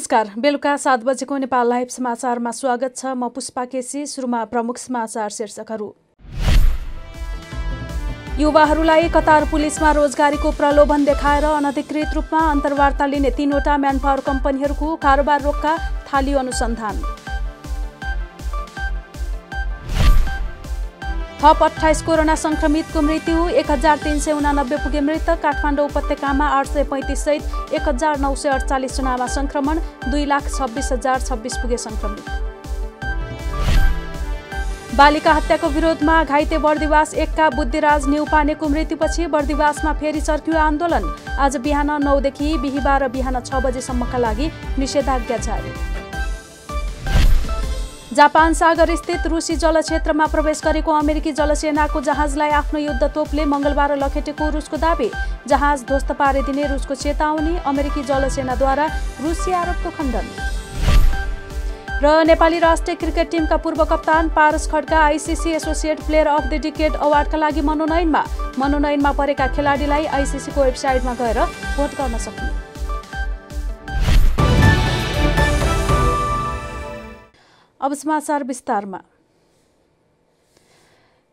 नमस्कार। बेलुका सात बजेको नेपाल लाइभ समाचारमा स्वागत छ। म पुष्पा केसी सुरुमा प्रमुख समाचार शीर्षकहरू। युवाहरूलाई कतार पुलिसमा रोजगारीको प्रलोभन देखाएर अनधिकृत रूपमा अन्तर्वार्ता लिने तीनवटा म्यानपावर कम्पनीहरूको कारोबार रोक्का थालियो अनुसन्धान। थप अठाइस कोरोना संक्रमितको मृत्यु एक हजार तिन सय उनानब्बे पुगे मृतक काठमाडौँ उपत्यकामा आठ सय पैँतिस सहित एक हजार नौ सय अडचालिसजनामा संक्रमण दुई लाख छब्बिस हजार छब्बिस पुगे संक्रमित बालिका हत्याको विरोधमा घाइते बर्दिवास एकका बुद्धिराज न्युपानेको मृत्युपछि बर्दिवासमा फेरि चर्कियो आन्दोलन। आज बिहान नौदेखि बिहिबार बिहान छ बजेसम्मका लागि निषेधाज्ञा जारी। जापान सागर स्थित रुसी जलक्षेत्रमा प्रवेश गरेको अमेरिकी जलसेनाको जहाजलाई आफ्नो युद्ध तोपले मङ्गलबार लखेटेको रुसको दावी। जहाज ध्वस्त पारिदिने रुसको चेतावनी अमेरिकी जलसेनाद्वारा रुसी आरोपको खण्डन। र नेपाली राष्ट्रिय क्रिकेट टिमका पूर्व कप्तान Paras Khadka ICC associate player of the decade अवार्डका लागि मनोनयनमा। मनोनयनमा परेका खेलाडीलाई आइसिसीको वेबसाइटमा गएर भोट गर्न सक्ने। अब समाचार विस्तारमा।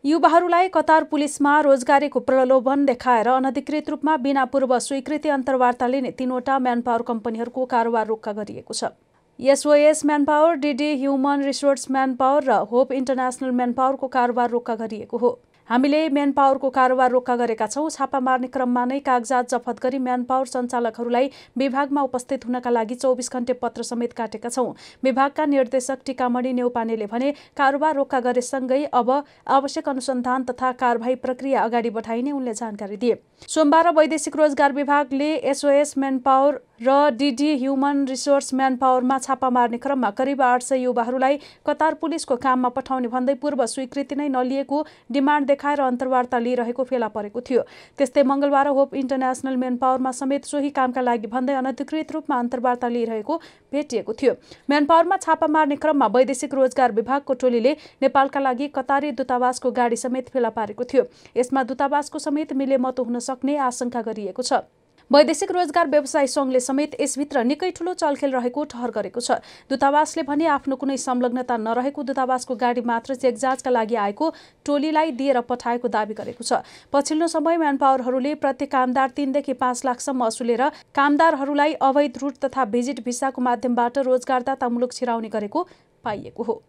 युवाहरूलाई कतार पुलिसमा रोजगारीको प्रलोभन देखाएर अनधिकृत रूपमा बिना पूर्व स्वीकृति अन्तर्वार्ता लिने तीनवटा म्यानपावर कम्पनीहरूको कारोबार रोक्का गरिएको छ। SOS manpower DD human resource manpower र होप इन्टरनेसनल म्यानपावरको कारोबार रोक्का गरिएको हो। हामीले म्यान पावरको कारोबार रोक्का गरेका छौँ। छापा मार्ने क्रममा नै कागजात जफत गरी म्यान पावर सञ्चालकहरूलाई विभागमा उपस्थित हुनका लागि चौबिस घण्टे पत्र समेत काटेका छौँ। विभागका निर्देशक टिकामणि नेउपानेले भने कारोबार रोक्का गरेसँगै अब आवश्यक अनुसन्धान तथा कारवाही प्रक्रिया अगाडि बढाइने उनले जानकारी दिए। सोमबार वैदेशिक रोजगार विभागले एसओएस म्यान पावर र डिडी ह्युमन रिसोर्स म्यान पावरमा छापा मार्ने क्रममा करिब आठ सय युवाहरूलाई कतार पुलिसको काममा पठाउने भन्दै पूर्व स्वीकृति नै नलिएको डिमान्ड देखाएर अन्तर्वार्ता लिइरहेको फेला परेको थियो। त्यस्तै मङ्गलबार होप इन्टरनेसनल म्यान पावरमा समेत सोही कामका लागि भन्दै अनधिकृत रूपमा अन्तर्वार्ता लिइरहेको भेटिएको थियो। म्यान पावरमा छापा मार्ने क्रममा वैदेशिक रोजगार विभागको टोलीले नेपालका लागि कतारी दूतावासको गाडी समेत फेला पारेको थियो। यसमा दूतावासको समेत मिलेमतो हुन सक्ने आशंका गरिएको छ। वैदेशिक रोजगार व्यवसाय सङ्घले समेत यसभित्र निकै ठूलो चलखेल रहेको ठहर गरेको छ। दूतावासले भने आफ्नो कुनै संलग्नता नरहेको दूतावासको गाडी मात्र चेकजाँचका लागि आएको टोलीलाई दिएर पठाएको दावी गरेको छ। पछिल्लो समय म्यानपावरहरूले प्रत्येक कामदार तीनदेखि पाँच लाखसम्म असुलेर कामदारहरूलाई अवैध रुट तथा भिजिट भिसाको माध्यमबाट रोजगारदाता मुलुक छिराउने गरेको पाइएको हो।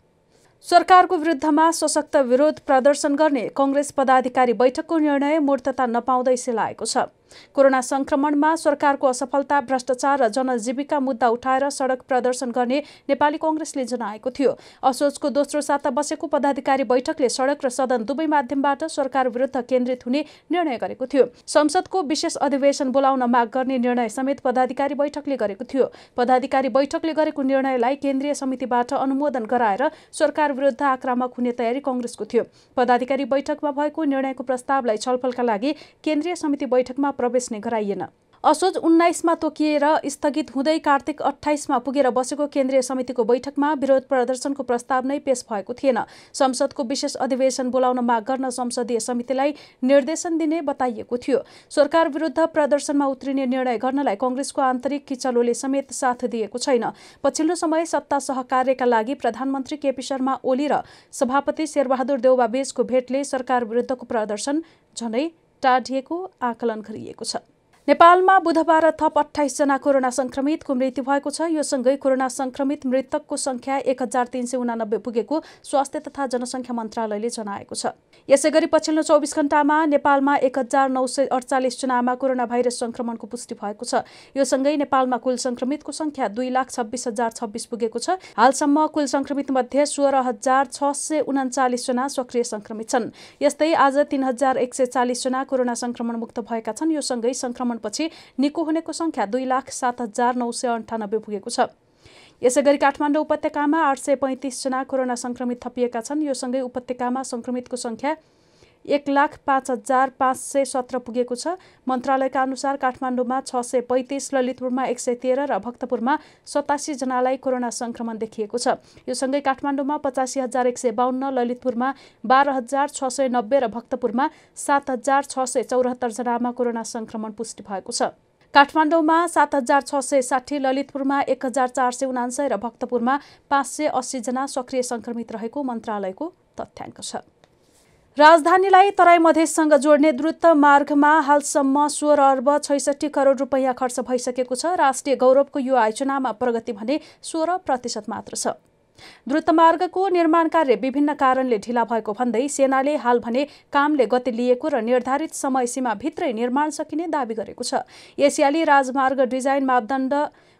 सरकारको विरुद्धमा सशक्त विरोध प्रदर्शन गर्ने कङ्ग्रेस पदाधिकारी बैठकको निर्णय मूर्तता नपाउँदै सेलाएको छ। कोरोना संक्रमणमा सरकारको असफलता भ्रष्टाचार र जनजीविका मुद्दा उठाएर सडक प्रदर्शन गर्ने नेपाली कङ्ग्रेसले जनाएको थियो। असोजको दोस्रो साता बसेको पदाधिकारी बैठकले सडक र सदन दुवै माध्यमबाट सरकार विरुद्ध केन्द्रित हुने निर्णय गरेको थियो। संसदको विशेष अधिवेशन बोलाउन माग गर्ने निर्णय समेत पदाधिकारी बैठकले गरेको थियो। पदाधिकारी बैठकले गरेको निर्णयलाई केन्द्रीय समितिबाट अनुमोदन गराएर सरकार विरुद्ध आक्रामक हुने तयारी कङ्ग्रेसको थियो। पदाधिकारी बैठकमा भएको निर्णयको प्रस्तावलाई छलफलका लागि केन्द्रीय समिति बैठकमा प्रवेश नै गराइएन। असोज उन्नाइसमा तोकिएर स्थगित हुँदै कार्तिक अठाइसमा पुगेर बसेको केन्द्रीय समितिको बैठकमा विरोध प्रदर्शनको प्रस्ताव नै पेश भएको थिएन। संसदको विशेष अधिवेशन बोलाउन माग गर्न संसदीय समितिलाई निर्देशन दिने बताइएको थियो। सरकार विरुद्ध प्रदर्शनमा उत्रिने निर्णय गर्नलाई कङ्ग्रेसको आन्तरिक किचलोले समेत साथ दिएको छैन। पछिल्लो समय सत्ता सहकार्यका लागि प्रधानमन्त्री केपी शर्मा ओली र सभापति शेरबहादुर देउबा बीचको भेटले सरकार विरुद्धको प्रदर्शन झनै टाढिएको आकलन गरिएको छ। नेपालमा बुधबार थप अठाइसजना कोरोना संक्रमितको मृत्यु भएको छ। यो सँगै कोरोना संक्रमित मृतकको संख्या एक हजार तीन सय उनानब्बे पुगेको स्वास्थ्य तथा जनसङ्ख्या मन्त्रालयले जनाएको छ। यसै गरी पछिल्लो चौबिस घण्टामा नेपालमा एक हजार नौ सय अडचालिसजनामा कोरोना भाइरस संक्रमणको पुष्टि भएको छ। यो सँगै नेपालमा कुल संक्रमितको संख्या दुई लाख छब्बिस हजार छब्बिस पुगेको छ। हालसम्म कुल संक्रमित मध्ये सोह्र हजार छ सय उन्चालिसजना सक्रिय संक्रमित छन्। यस्तै आज तीन हजार एक सय चालिसजना कोरोना संक्रमण मुक्त भएका छन्। यो सँगै संक्रमण पछि निको हुनेको संख्या दुई लाख सात हजार नौ सय अन्ठानब्बे पुगेको छ। यसै गरी काठमाडौँ उपत्यकामा आठ सय पैँतिसजना कोरोना संक्रमित थपिएका छन्। यो सँगै उपत्यकामा संक्रमितको संख्या एक लाख पाँच हजार पाँच सय सत्र पुगेको छ। मन्त्रालयका अनुसार काठमाडौँमा छ सय पैँतिस ललितपुरमा एक सय तेह्र र भक्तपुरमा सतासीजनालाई कोरोना संक्रमण देखिएको छ। यो सँगै काठमाडौँमा पचासी हजार एक सय बाहन्न ललितपुरमा बाह्र हजार छ सय नब्बे र भक्तपुरमा सात हजार छ सय चौरात्तरजनामा कोरोना संक्रमण पुष्टि भएको छ। काठमाडौँमा सात हजार छ सय साठी ललितपुरमा एक हजार चार सय उनान्सय र भक्तपुरमा पाँच सय अस्सीजना सक्रिय सङ्क्रमित रहेको मन्त्रालयको तथ्याङ्क छ। राजधानीलाई तराई मधेससँग जोड्ने द्रुत मार्गमा हालसम्म सोह्र अर्ब छैसठी करोड रुपियाँ खर्च भइसकेको छ। राष्ट्रिय गौरवको यो आयोजनामा प्रगति भने सोह्र प्रतिशत मात्र छ। द्रुतमार्गको निर्माण कार्य विभिन्न कारणले ढिला भएको भन्दै सेनाले हाल भने कामले गति लिएको र निर्धारित समय सीमाभित्रै निर्माण सकिने दावी गरेको छ। एसियाली राजमार्ग डिजाइन मापदण्ड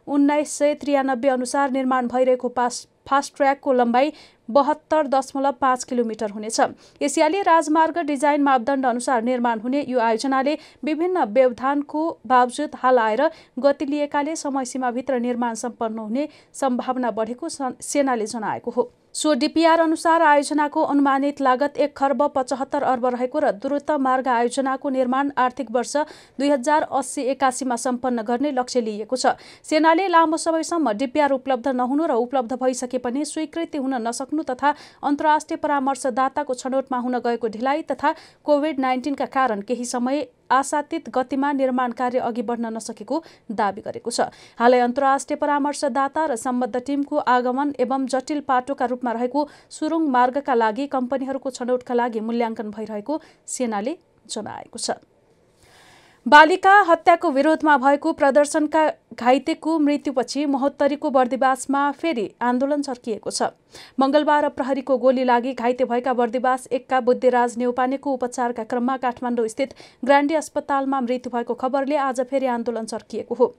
उन्नाइस सय त्रियानब्बे अनुसार निर्माण भइरहेको पास फास्ट ट्र्याकको लम्बाइ बहत्तर दशमलव पाँच किलोमिटर हुनेछ। एसियाली राजमार्ग डिजाइन मापदण्ड अनुसार निर्माण हुने यो आयोजनाले विभिन्न व्यवधानको बावजुद हाल आएर गति लिएकाले समय सीमाभित्र निर्माण सम्पन्न हुने सम्भावना बढेको सेनाले जनाएको हो। सो डिपिआर अनुसार आयोजनाको अनुमानित लागत एक खर्ब पचहत्तर अर्ब रहेको र द्रुत मार्ग आयोजनाको निर्माण आर्थिक वर्ष दुई हजार अस्सी एकासीमा सम्पन्न गर्ने लक्ष्य लिइएको छ। सेनाले लामो समयसम्म डिपिआर उपलब्ध नहुनु र उपलब्ध भइसके पनि स्वीकृति हुन नसक्नु तथा अन्तर्राष्ट्रिय परामर्शदाताको छनौटमा हुन गएको ढिलाइ तथा कोभिड नाइन्टिनका कारण केही समय आशातीत गतिमा निर्माण कार्य अघि बढ्न नसकेको दावी गरेको छ। हालै अन्तर्राष्ट्रिय परामर्शदाता र सम्बद्ध टिमको आगमन एवं जटिल पाटोका रूपमा रहेको सुरुङ मार्गका लागि कम्पनीहरूको छनौटका लागि मूल्याङ्कन भइरहेको सेनाले जनाएको छ। बालिका हत्याको विरोधमा भएको प्रदर्शनका घाइतेको मृत्युपछि महोत्तरीको बर्दिवासमा फेरि आन्दोलन चर्किएको छ। मंगलबार प्रहरीको गोली लागि घाइते भएका बर्दिवास एकका बुद्धिराज नेउपानेको उपचारका क्रममा काठमाडौँ स्थित ग्रान्डी अस्पतालमा मृत्यु भएको खबरले आज फेरि आन्दोलन चर्किएको हो।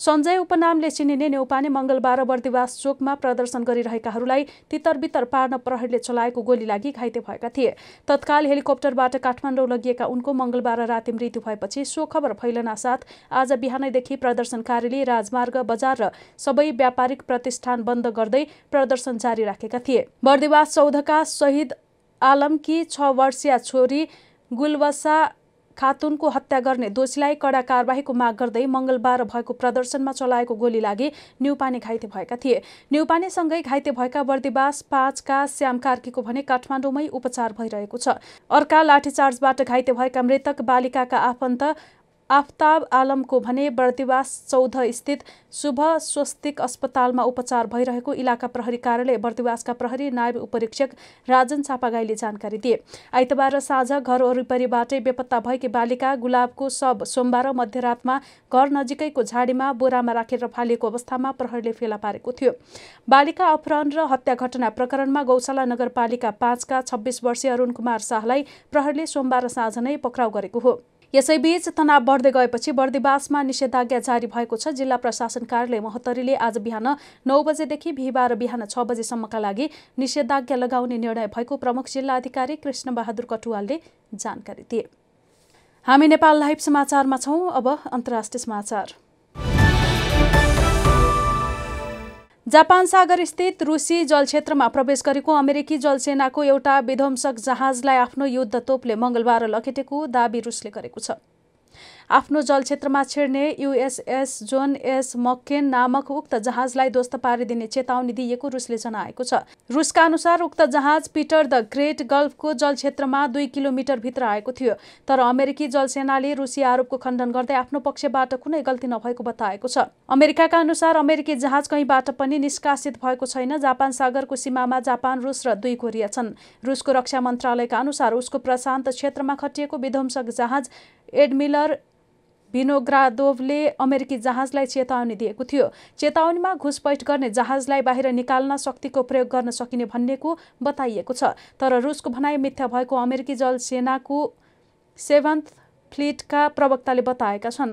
सञ्जय उपनामले चिनिने नेउपाने मंगलबार बर्दिवास चोकमा प्रदर्शन गरिरहेकाहरूलाई तितरबितर पार्न प्रहरीले चलाएको गोली लागि घाइते भएका थिए। तत्काल हेलिकप्टरबाट काठमाडौँ लगिएका उनको मंगलबार राति मृत्यु भएपछि सो खबर फैलना साथ आज बिहानैदेखि प्रदर्शनकारीले राजमार्ग बजार र सबै व्यापारिक प्रतिष्ठान बन्द गर्दै प्रदर्शन जारी राखेका थिए। बर्दिवास चौधका शहीद आलमकी छ वर्षीय छोरी गुलवसा खातुनको हत्या गर्ने दोषीलाई कडा कारवाहीको माग गर्दै मंगलबार भएको प्रदर्शनमा चलाएको गोली लागि न्युपाने घाइते भएका थिए। न्युपानेसँगै घाइते भएका बर्दिवास पाँचका श्याम कार्कीको भने काठमाडौँमै उपचार भइरहेको छ। अर्का लाठीचार्जबाट घाइते भएका मृतक बालिकाका आफन्त आफ्ताब आलमको भने बर्दिवास चौध स्थित शुभ स्वस्तिक अस्पतालमा उपचार भइरहेको इलाका प्रहरी कार्यालय बर्दिवासका प्रहरी नायब उपरीक्षक राजन चापागाईले जानकारी दिए। आइतबार साँझ घर वरिपरिबाटै बेपत्ता भएकी बालिका गुलाबको शब सोमबार मध्यरातमा घर नजिकैको झाडीमा बोरामा राखेर फालिएको अवस्थामा प्रहरीले फेला पारेको थियो। बालिका अपहरण र हत्या घटना प्रकरणमा गौशाला नगरपालिका पाँचका छब्बिस वर्षीय अरुण कुमार शाहलाई प्रहरीले सोमबार साँझ नै पक्राउ गरेको हो। यसैबीच तनाव बढ्दै गएपछि बर्दिवासमा निषेधाज्ञा जारी भएको छ। जिल्ला प्रशासन कार्यालय महोत्तरीले आज बिहान नौ बजेदेखि बिहिबार बिहान छ बजेसम्मका लागि निषेधाज्ञा लगाउने निर्णय भएको प्रमुख जिल्ला अधिकारी कृष्ण बहादुर कटुवालले जानकारी दिए। हामी नेपाल लाइभ समाचारमा छौँ। अब अन्तर्राष्ट्रिय समाचार। जापान सागर स्थित रुसी जलक्षेत्रमा प्रवेश गरेको अमेरिकी जलसेनाको एउटा विध्वंसक जहाजलाई आफ्नो युद्ध तोपले मङ्गलबार लखेटेको दावी रुसले गरेको छ। आफ्नो जलक्षेत्रमा छिर्ने युएसएस जोन एस मक्केन नामक उक्त जहाजलाई ध्वस्त पारिदिने चेतावनी दिएको रुसले जनाएको छ। रुसका अनुसार उक्त जहाज पिटर द ग्रेट गल्फको जलक्षेत्रमा दुई किलोमिटरभित्र आएको थियो। तर अमेरिकी जलसेनाले रुसी आरोपको खण्डन गर्दै आफ्नो पक्षबाट कुनै गल्ती नभएको बताएको छ। अमेरिकाका अनुसार अमेरिकी जहाज कहीँबाट पनि निष्कासित भएको छैन। जापान सागरको सीमामा जापान रुस र दुई कोरिया छन्। रुसको रक्षा मन्त्रालयका अनुसार उसको प्रशान्त क्षेत्रमा खटिएको विध्वंसक जहाज एडमिलर भिनोग्रादोभले अमेरिकी जहाजलाई चेतावनी दिएको थियो। चेतावनीमा घुसपैठ गर्ने जहाजलाई बाहिर निकाल्न शक्तिको प्रयोग गर्न सकिने भन्नेको बताइएको छ। तर रुसको भनाइ मिथ्या भएको अमेरिकी जल सेनाको सेभन्थ फ्लिटका प्रवक्ताले बताएका छन्।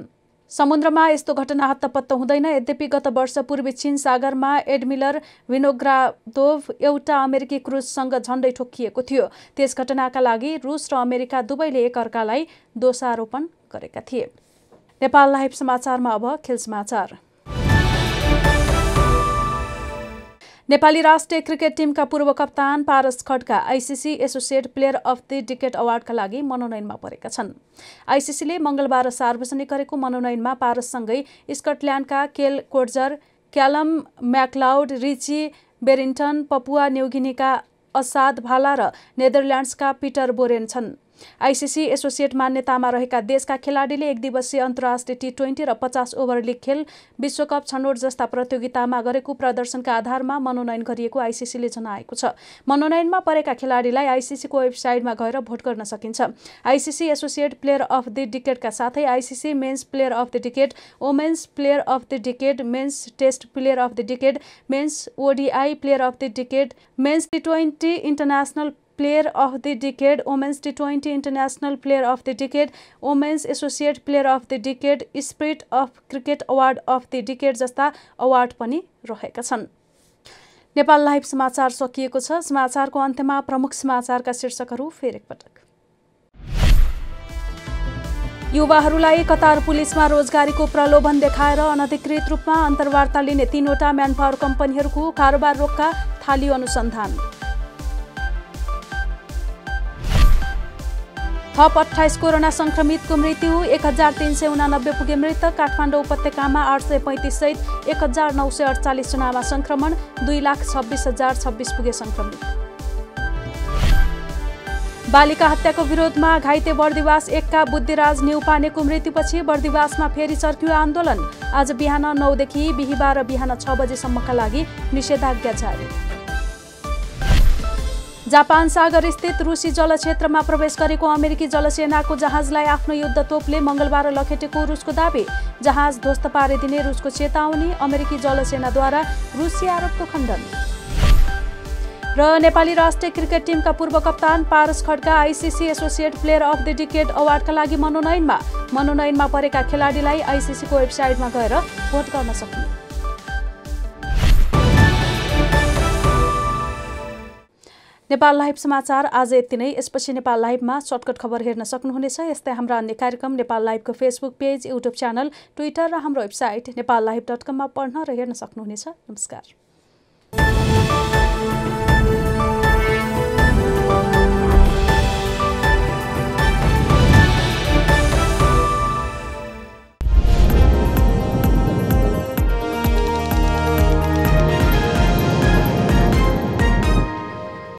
समुद्रमा यस्तो घटना हत्तपत्त हुँदैन। यद्यपि गत वर्ष पूर्वी चीन सागरमा एडमिलर विनोग्रादोभ एउटा अमेरिकी क्रुजसँग झण्डै ठोकिएको थियो। त्यस घटनाका लागि रुस र अमेरिका दुवैले एकअर्कालाई दोषारोपण गरेका थिए। नेपाल लाइभ समाचारमा अब खेल समाचार। नेपाली राष्ट्रिय क्रिकेट टिमका पूर्व कप्तान Paras Khadka ICC associate player of the decade अवार्डका लागि मनोनयनमा परेका छन्। आइसिसीले मङ्गलबार सार्वजनिक गरेको मनोनयनमा पारससँगै स्कटल्यान्डका केल कोर्जर क्यालम म्याकलाउड रिची बेरिन्टन पपुवा न्युगिनीका असाद भाला र नेदरल्यान्ड्सका पिटर बोरेन छन्। आइसिसी एसोसिएट मान्यतामा रहेका देशका खेलाडीले एक दिवसीय अन्तर्राष्ट्रिय टी ट्वेन्टी र पचास ओभर लिग खेल विश्वकप छनौट जस्ता प्रतियोगितामा गरेको प्रदर्शनका आधारमा मनोनयन गरिएको आइसिसीले जनाएको छ। मनोनयनमा परेका खेलाडीलाई आइसिसीको वेबसाइटमा गएर भोट गर्न सकिन्छ। ICC associate player of the डिकेटका साथै ICC men's player of the decade women's player of the decade men's test player of the decade men's ODI player of the decade men's T twenty international player of the decade women's T twenty international player of the decade women's associate player of the decade spirit of cricket award of the decade जस्ता award पनि रहेका छन्। Nepal live समाचार सकिएको छ। समाचारको अन्त्यमा प्रमुख समाचारका शीर्षकहरू फेरि एकपटक। युवाहरूलाई कतार पुलिसमा रोजगारीको प्रलोभन देखाएर अनधिकृत रूपमा अन्तर्वार्ता लिने तीनवटा म्यानपावर कम्पनीहरूको कारोबार रोक्का थालियो अनुसन्धान। थप अठाइस कोरोना सङ्क्रमितको मृत्यु एक हजार तिन सय उनानब्बे पुगे मृतक काठमाडौँ उपत्यकामा आठ सय पैँतिस सहित एक हजार नौ सय अडचालिसजनामा सङ्क्रमण दुई लाख छब्बिस हजार छब्बिस पुगे सङ्क्रमित बालिका हत्याको विरोधमा घाइते बर्दिवास एकका बुद्धिराज न्युपानेको मृत्युपछि बर्दिवासमा फेरि चर्कियो आन्दोलन। आज बिहान नौदेखि बिहिबार बिहान छ बजेसम्मका लागि निषेधाज्ञा जारी। जापान सागर स्थित रुसी जलक्षेत्रमा प्रवेश गरेको अमेरिकी जलसेनाको जहाजलाई आफ्नो युद्ध तोपले मङ्गलबार लखेटेको रुसको दावी। जहाज ध्वस्त पारिदिने रुसको चेतावनी अमेरिकी जलसेनाद्वारा रुसी आरोपको खण्डन। र नेपाली राष्ट्रिय क्रिकेट टिमका पूर्व कप्तान Paras Khadka ICC associate player of the decade अवार्डका लागि मनोनयनमा मनोनयनमा परेका खेलाडीलाई आइसिसीको वेबसाइटमा गएर भोट गर्न सक्ने। नेपाल लाइभ समाचार आज यति नै। यसपछि नेपाल लाइभमा सर्टकट खबर हेर्न सक्नुहुनेछ। यस्तै हाम्रा अन्य कार्यक्रम Nepal लाइभको Facebook page YouTube channel Twitter र हाम्रो वेबसाइट नेपाल लाइभ डट कममा पढ्न र हेर्न सक्नुहुनेछ। नमस्कार।